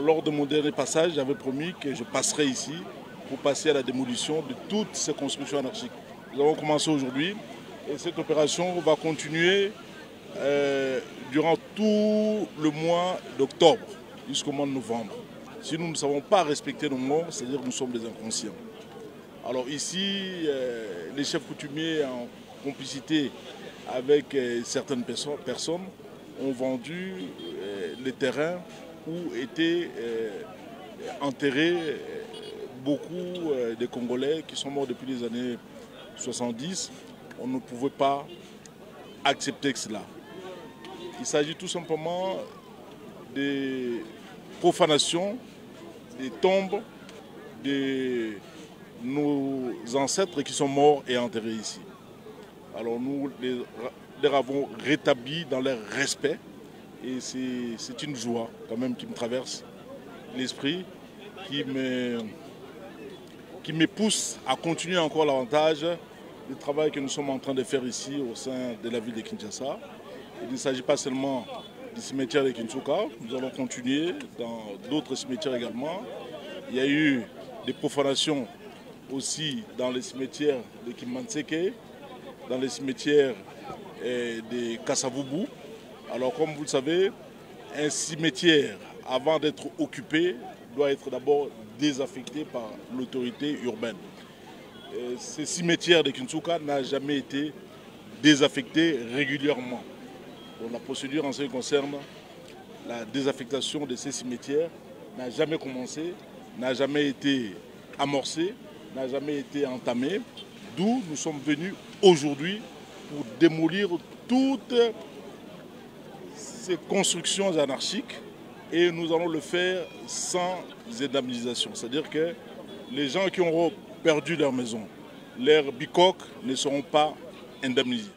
Lors de mon dernier passage, j'avais promis que je passerai ici pour passer à la démolition de toutes ces constructions anarchiques. Nous avons commencé aujourd'hui et cette opération va continuer euh, durant tout le mois d'octobre jusqu'au mois de novembre. Si nous ne savons pas respecter nos morts, c'est-à-dire que nous sommes des inconscients. Alors ici, euh, les chefs coutumiers en complicité avec euh, certaines personnes ont vendu les terrains où étaient enterrés beaucoup de Congolais qui sont morts depuis les années 70. On ne pouvait pas accepter cela. Il s'agit tout simplement des profanations, des tombes de nos ancêtres qui sont morts et enterrés ici. Alors nous les, avons rétablis dans leur respect et c'est une joie quand même qui me traverse l'esprit, qui me, qui me pousse à continuer encore l'avantage du travail que nous sommes en train de faire ici au sein de la ville de Kinshasa. Il ne s'agit pas seulement du cimetière de Kinsuka, nous allons continuer dans d'autres cimetières également. Il y a eu des profanations aussi dans les cimetières de Kimanseke, dans les cimetières eh, de Kassavubu. Alors comme vous le savez, un cimetière, avant d'être occupé, doit être d'abord désaffecté par l'autorité urbaine. ce cimetière de Kinsuka n'a jamais été désaffecté régulièrement la procédure en ce qui concerne la désaffectation de ces cimetières n'a jamais commencé, n'a jamais été amorcée, n'a jamais été entamée. D'où nous sommes venus aujourd'hui pour démolir toutes ces constructions anarchiques et nous allons le faire sans indemnisation. C'est-à-dire que les gens qui auront perdu leur maison, leurs bicoques ne seront pas indemnisés.